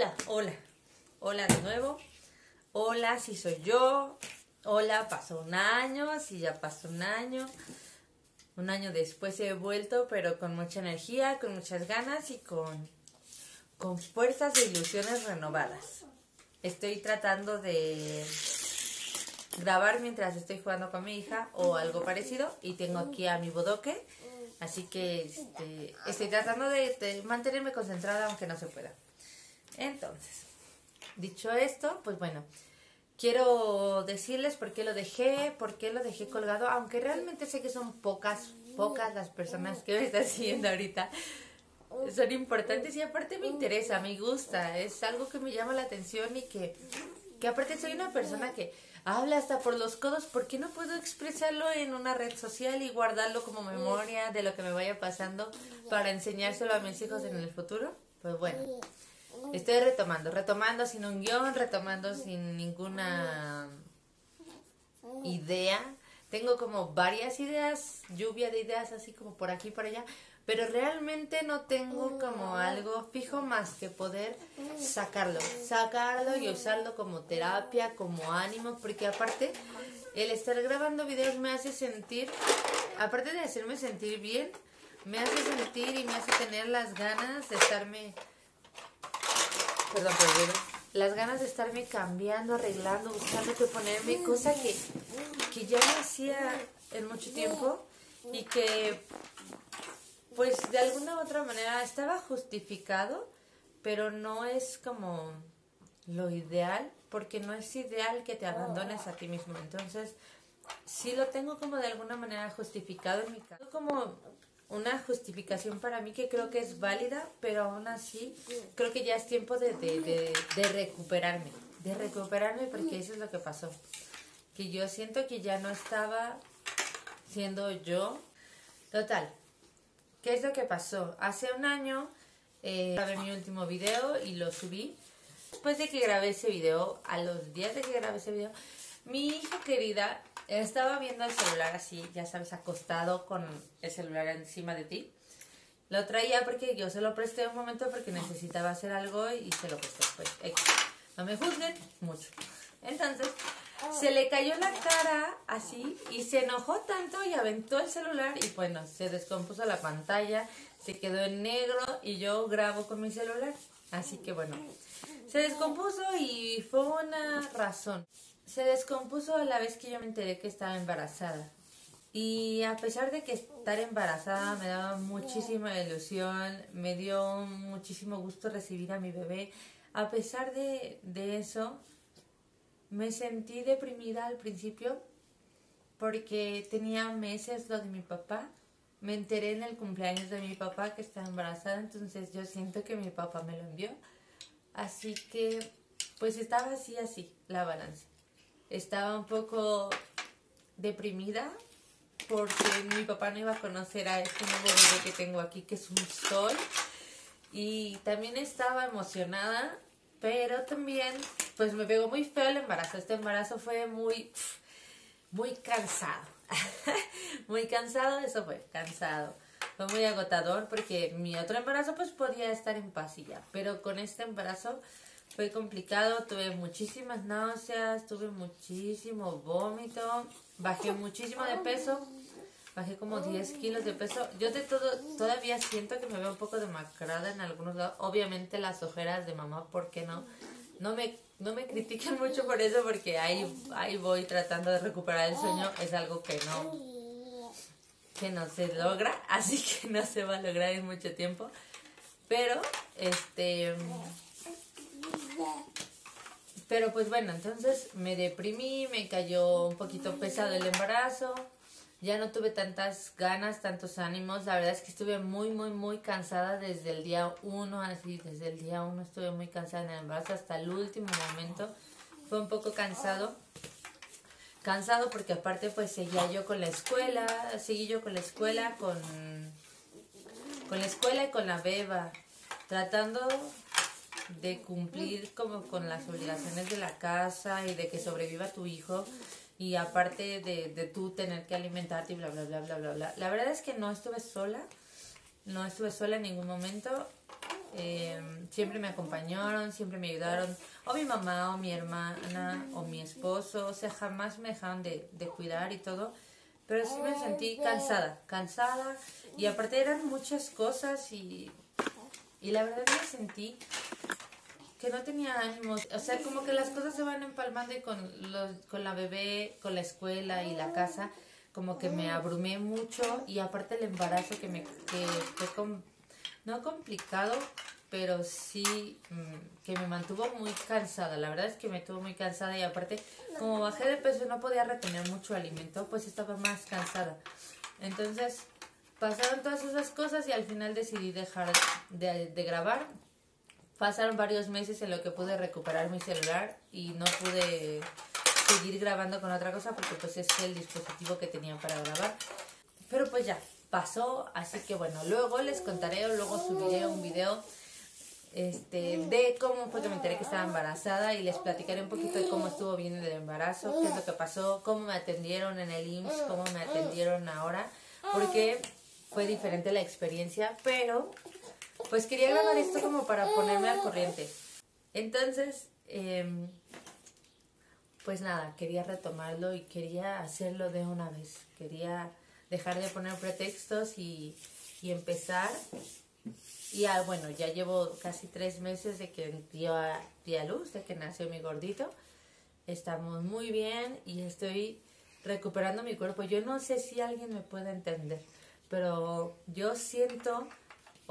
Hola, hola, hola de nuevo. Hola, si soy yo. Hola, pasó un año, si ya pasó un año. Un año después he vuelto, pero con mucha energía, con muchas ganas y con, con fuerzas e ilusiones renovadas. Estoy tratando de grabar mientras estoy jugando con mi hija o algo parecido y tengo aquí a mi bodoque. Así que este, estoy tratando de, de mantenerme concentrada aunque no se pueda. Entonces, dicho esto, pues bueno, quiero decirles por qué lo dejé, por qué lo dejé colgado, aunque realmente sé que son pocas, pocas las personas que me están siguiendo ahorita. Son importantes y aparte me interesa, me gusta, es algo que me llama la atención y que, que aparte soy una persona que habla hasta por los codos, ¿por qué no puedo expresarlo en una red social y guardarlo como memoria de lo que me vaya pasando para enseñárselo a mis hijos en el futuro? Pues bueno, estoy retomando, retomando sin un guion, retomando sin ninguna idea. Tengo como varias ideas, lluvia de ideas así como por aquí y por allá, pero realmente no tengo como algo fijo más que poder sacarlo, sacarlo y usarlo como terapia, como ánimo, porque aparte el estar grabando videos me hace sentir, aparte de hacerme sentir bien, me hace sentir y me hace tener las ganas de estarme, perdón el las ganas de estarme cambiando, arreglando, buscando que ponerme, cosa que, que ya no hacía en mucho tiempo y que pues de alguna u otra manera estaba justificado, pero no es como lo ideal, porque no es ideal que te abandones a ti mismo. Entonces, sí lo tengo como de alguna manera justificado en mi caso, como una justificación para mí que creo que es válida, pero aún así creo que ya es tiempo de, de, recuperarme, de recuperarme porque eso es lo que pasó, que yo siento que ya no estaba siendo yo. Total, ¿Qué es lo que pasó? Hace un año eh, grabé mi último video y lo subí. Después de que grabé ese video, a los días de que grabé ese video, mi hija querida estaba viendo el celular así, ya sabes, acostado con el celular encima de ti. Lo traía porque yo se lo presté un momento porque necesitaba hacer algo y se lo presté. Pues, no me juzguen mucho. Entonces, se le cayó la cara así y se enojó tanto y aventó el celular y bueno, se descompuso la pantalla, se quedó en negro y yo grabo con mi celular. Así que bueno, se descompuso y fue una razón. Se descompuso a la vez que yo me enteré que estaba embarazada. Y a pesar de que estar embarazada me daba muchísima ilusión, me dio muchísimo gusto recibir a mi bebé, a pesar de, eso, me sentí deprimida al principio porque tenía meses lo de mi papá. Me enteré en el cumpleaños de mi papá que estaba embarazada, entonces yo siento que mi papá me lo envió. Así que, pues estaba así, así, la balanza. Estaba un poco deprimida porque mi papá no iba a conocer a este nuevo bebé que tengo aquí, que es un sol. Y también estaba emocionada, pero también pues me pegó muy feo el embarazo. Este embarazo fue muy, muy cansado. muy cansado, eso fue, cansado. Fue muy agotador porque mi otro embarazo pues podía estar en ya. Pero con este embarazo fue complicado, tuve muchísimas náuseas, tuve muchísimo vómito, bajé muchísimo de peso, bajé como 10 kilos de peso. Yo de todo, todavía siento que me veo un poco demacrada en algunos lados. Obviamente las ojeras de mamá, ¿por qué no? No me no me critiquen mucho por eso porque ahí, ahí voy tratando de recuperar el sueño. Es algo que no, que no se logra, así que no se va a lograr en mucho tiempo. Pero, este... Pero pues bueno, entonces me deprimí, me cayó un poquito pesado el embarazo ya no tuve tantas ganas, tantos ánimos. La verdad es que estuve muy, muy, muy cansada desde el día uno, así, desde el día uno estuve muy cansada en el embarazo hasta el último momento. Fue un poco cansado. Cansado porque aparte pues seguía yo con la escuela, seguí yo con la escuela, con, con la escuela y con la beba, tratando de cumplir como con las obligaciones de la casa y de que sobreviva tu hijo y aparte de, de tú tener que alimentarte y bla, bla, bla, bla, bla, bla. La verdad es que no estuve sola, no estuve sola en ningún momento. eh, siempre me acompañaron, siempre me ayudaron, o mi mamá, o mi hermana, o mi esposo, o sea, jamás me dejaron de, de cuidar y todo, pero sí me sentí cansada, cansada, y aparte eran muchas cosas y, y la verdad me sentí que no tenía ánimos, o sea, como que las cosas se van empalmando y con, los, con la bebé, con la escuela y la casa, como que me abrumé mucho y aparte el embarazo que me que fue com- no complicado, pero sí mm, que me mantuvo muy cansada. La verdad es que me tuvo muy cansada y aparte como bajé de peso y no podía retener mucho alimento, pues estaba más cansada. Entonces pasaron todas esas cosas y al final decidí dejar de, de grabar. Pasaron varios meses en lo que pude recuperar mi celular y no pude seguir grabando con otra cosa porque pues es el dispositivo que tenía para grabar. Pero pues ya, pasó, así que bueno, luego les contaré o luego subiré un video este, de cómo fue que me enteré que estaba embarazada y les platicaré un poquito de cómo estuvo bien el embarazo, qué es lo que pasó, cómo me atendieron en el IMSS, cómo me atendieron ahora, porque fue diferente la experiencia, pero pues quería grabar esto como para ponerme al corriente. Entonces, em, pues nada, quería retomarlo y quería hacerlo de una vez. Quería dejar de poner pretextos y, empezar. Y ah, bueno, ya llevo casi tres meses de que dio a, di a luz, de que nació mi gordito. Estamos muy bien y estoy recuperando mi cuerpo. Yo no sé si alguien me puede entender, pero yo siento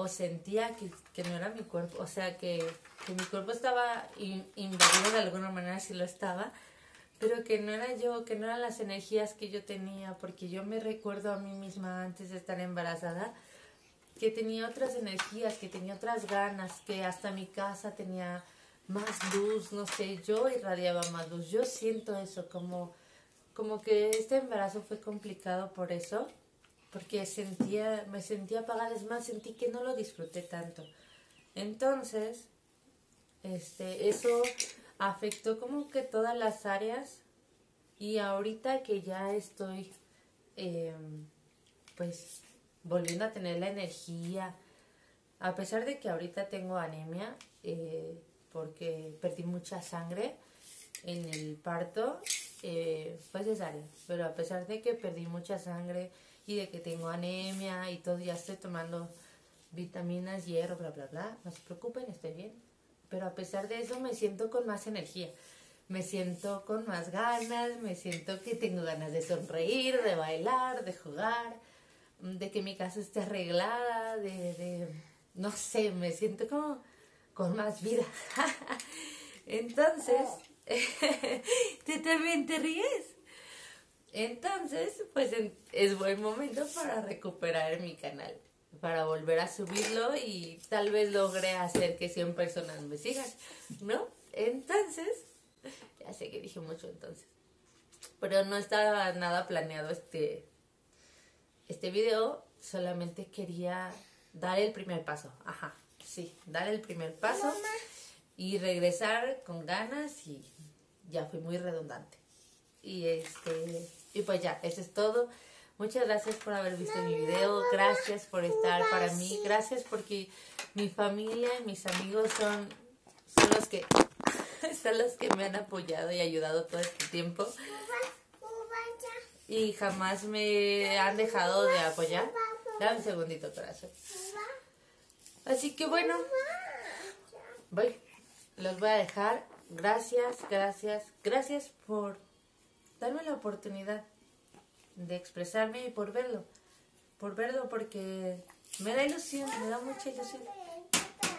o sentía que, que no era mi cuerpo, o sea, que, que mi cuerpo estaba in- invadido de alguna manera, si lo estaba, pero que no era yo, que no eran las energías que yo tenía, porque yo me recuerdo a mí misma antes de estar embarazada, que tenía otras energías, que tenía otras ganas, que hasta mi casa tenía más luz, no sé, yo irradiaba más luz. Yo siento eso, como, como que este embarazo fue complicado por eso, porque sentía, me sentía apagada, es más, sentí que no lo disfruté tanto. Entonces, este, eso afectó como que todas las áreas y ahorita que ya estoy, eh, pues, volviendo a tener la energía, a pesar de que ahorita tengo anemia, eh, porque perdí mucha sangre en el parto, eh, fue cesárea, pero a pesar de que perdí mucha sangre y de que tengo anemia y todo, ya estoy tomando vitaminas, hierro, bla, bla, bla, no se preocupen, estoy bien, pero a pesar de eso me siento con más energía. Me siento con más ganas, me siento que tengo ganas de sonreír, de bailar, de jugar, de que mi casa esté arreglada, de, de no sé, me siento como con más vida. Entonces, ¿tú también te ríes? Entonces, pues en- es buen momento para recuperar mi canal, para volver a subirlo y tal vez logre hacer que 100 personas me sigan, ¿no? Entonces, ya sé que dije mucho entonces, pero no estaba nada planeado este, este video, solamente quería dar el primer paso, ajá, sí, dar el primer paso y regresar con ganas y ya fui muy redundante. Y este y pues ya, eso es todo. Muchas gracias por haber visto mi video, gracias por estar para mí, gracias porque mi familia y mis amigos son, son los que son los que me han apoyado y ayudado todo este tiempo y jamás me han dejado de apoyar. Dame un segundito, corazón. Así que bueno, voy. Los voy a dejar. Gracias, gracias, gracias por darme la oportunidad de expresarme y por verlo. Por verlo porque me da ilusión, me da mucha ilusión.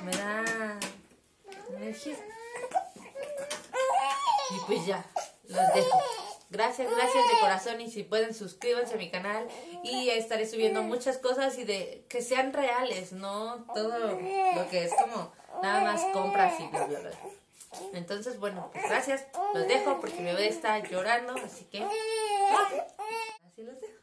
Me da energía. Y pues ya, los dejo. Gracias, gracias de corazón y si pueden suscríbanse a mi canal y estaré subiendo muchas cosas y de que sean reales, no todo lo que es como nada más compras y bla bla. Entonces, bueno, pues gracias, los dejo porque mi bebé está llorando, así que así los dejo.